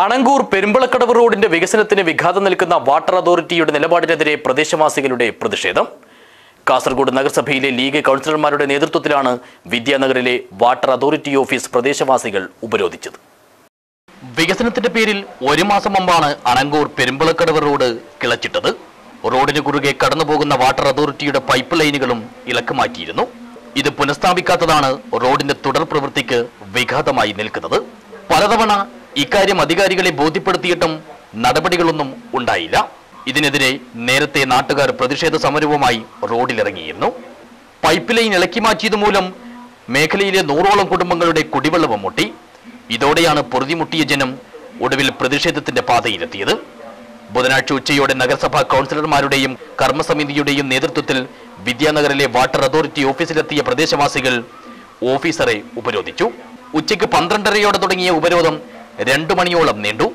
അണങ്കൂർ പെരുമ്പളക്കടവ് റോഡിന്റെ വികസനത്തിന് വിഘാതം നൽകുന്ന വാട്ടർ അതോറിറ്റിയുടെ നിലപാടിനെതിരെ പ്രദേശവാസികളുടെ പ്രതിഷേധം. കാസർഗോഡ് നഗരസഭയിലെ ലീഗ് കൗൺസിലർമാരുടെ നേതൃത്വത്തിലാണ് വിദ്യാനഗറിലെ വാട്ടർ അതോറിറ്റി ഓഫീസ് പ്രദേശവാസികൾ ഉപരോധിച്ചത്. വികസനത്തിന്റെ പേരിൽ ഒരു മാസം മുമ്പാണ് അണങ്കൂർ പെരുമ്പളക്കടവ് റോഡ് കിളച്ചിട്ടത്. റോഡിന് കുറുകെ കടന്നുപോകുന്ന വാട്ടർ അതോറിറ്റിയുടെ പൈപ്പ് ലൈനുകളും ഇളക്കുമാറ്റിയിരുന്നു ഇത് പുനഃസ്ഥാപിക്കാത്തതാണ് റോഡിന്റെ തുടർ പ്രവൃത്തിക്ക് വിഘാതമായി നിൽക്കുന്നത്. പലതവണ ഇക്കാര്യം അധികാരികളെ ബോധ്യപ്പെടുത്തിയിട്ടും നടപടികളൊന്നും ഉണ്ടായില്ല. ഇതിനെതിരെ നേരത്തെ നാട്ടുകാർ പ്രതിഷേധ സമരവുമായി റോഡിലിറങ്ങിയിരുന്നു. പൈപ്പ് ലൈൻ ഇളക്കി മാറ്റിയത് മൂലം മേഖലയിലെ നൂറോളം കുടുംബങ്ങളുടെ കുടിവെള്ളവും മുട്ടി. ഇതോടെയാണ് പൊറുതിമുട്ടിയ ജനം ഒടുവിൽ പ്രതിഷേധത്തിന്റെ പാതയിലെത്തിയത്. ബുധനാഴ്ച ഉച്ചയോടെ നഗരസഭാ കൗൺസിലർമാരുടെയും കർമ്മസമിതിയുടെയും നേതൃത്വത്തിൽ വിദ്യാനഗറിലെ വാട്ടർ അതോറിറ്റി ഓഫീസിലെത്തിയ പ്രദേശവാസികൾ ഓഫീസറെ ഉപരോധിച്ചു. ഉച്ചയ്ക്ക് പന്ത്രണ്ടരയോടെ തുടങ്ങിയ ഉപരോധം രണ്ടു മണിയോളം നീണ്ടു.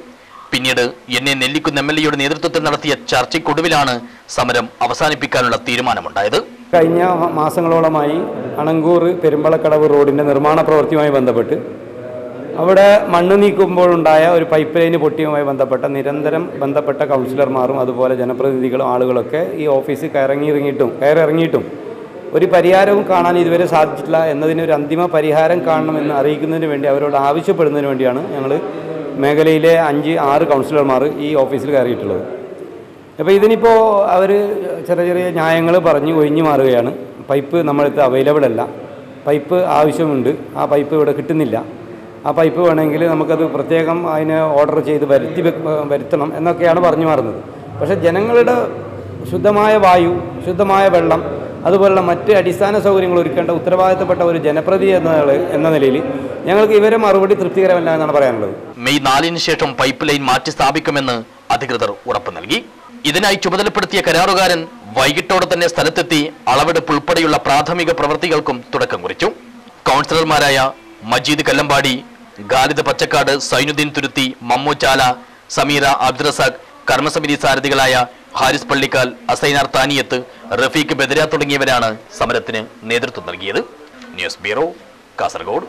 പിന്നീട് എന്നെ നെല്ലിക്കുന്ന എം എൽ എയുടെ നേതൃത്വത്തിൽ നടത്തിയ ചർച്ചയ്ക്കൊടുവിലാണ് സമരം അവസാനിപ്പിക്കാനുള്ള തീരുമാനമുണ്ടായത്. കഴിഞ്ഞ മാസങ്ങളോളമായി അണങ്കൂർ പെരുമ്പളക്കടവ് റോഡിന്റെ നിർമ്മാണ പ്രവൃത്തിയുമായി ബന്ധപ്പെട്ട് അവിടെ മണ്ണ് നീക്കുമ്പോഴുണ്ടായ ഒരു പൈപ്പ് ലൈന് പൊട്ടിയുമായി ബന്ധപ്പെട്ട നിരന്തരം ബന്ധപ്പെട്ട കൗൺസിലർമാരും അതുപോലെ ജനപ്രതിനിധികളും ആളുകളൊക്കെ ഈ ഓഫീസിൽ കയറങ്ങിയിറങ്ങിയിട്ടും കയറിറങ്ങിയിട്ടും ഒരു പരിഹാരവും കാണാൻ ഇതുവരെ സാധിച്ചിട്ടില്ല എന്നതിന് ഒരു അന്തിമ പരിഹാരം കാണണമെന്ന് അറിയിക്കുന്നതിന് വേണ്ടി അവരോട് ആവശ്യപ്പെടുന്നതിന് വേണ്ടിയാണ് ഞങ്ങൾ മേഖലയിലെ അഞ്ച് ആറ് കൗൺസിലർമാർ ഈ ഓഫീസിൽ കയറിയിട്ടുള്ളത്. അപ്പോൾ ഇതിനിപ്പോൾ അവർ ചെറിയ ചെറിയ ന്യായങ്ങൾ പറഞ്ഞ് ഒഴിഞ്ഞു മാറുകയാണ്. പൈപ്പ് നമ്മളടുത്ത് അവൈലബിൾ അല്ല. പൈപ്പ് ആവശ്യമുണ്ട്. ആ പൈപ്പ് ഇവിടെ കിട്ടുന്നില്ല. ആ പൈപ്പ് വേണമെങ്കിൽ നമുക്കത് പ്രത്യേകം അതിന് ഓർഡർ ചെയ്ത് വരുത്തി വരുത്തണം എന്നൊക്കെയാണ് പറഞ്ഞു മാറുന്നത്. പക്ഷേ ജനങ്ങളുടെ ശുദ്ധമായ വായു ശുദ്ധമായ വെള്ളം അതുപോലുള്ള മറ്റ് അടിസ്ഥാന സൗകര്യങ്ങൾ ഒരുക്കേണ്ട ഉത്തരവാദിത്തപ്പെട്ട ഒരു ജനപ്രതി എന്ന എന്ന നിലയിൽ ഞങ്ങൾക്ക് ഇവരെ മറുപടി തൃപ്തികരമല്ല എന്നാണ് പറയാനുള്ളത്. മെയ് നാലിന് ശേഷം പൈപ്പ് ലൈൻ മാറ്റി സ്ഥാപിക്കുമെന്ന് അധികൃതർ ഉറപ്പ് നൽകി. ഇതിനായി ചുമതലപ്പെടുത്തിയ കരാറുകാരൻ വൈകിട്ടോടെ തന്നെ സ്ഥലത്തെത്തി അളവെടുപ്പ് ഉൾപ്പെടെയുള്ള പ്രാഥമിക പ്രവൃത്തികൾക്കും തുടക്കം കുറിച്ചു. കൗൺസിലർമാരായ മജീദ് കല്ലമ്പാടി ഖാലിദ് പച്ചക്കാട് സൈനുദ്ദീൻ തുരുത്തി മമ്മു ചാല സമീറ അബ്ദുറസാഖ് കർമ്മസമിതി സാരഥികളായ ഹാരിസ് പള്ളിക്കാൽ അസൈനാർ താനിയത്ത് റഫീഖ് ബെദര തുടങ്ങിയവരാണ് സമരത്തിന് നേതൃത്വം നൽകിയത്. News bureau Kasaragod.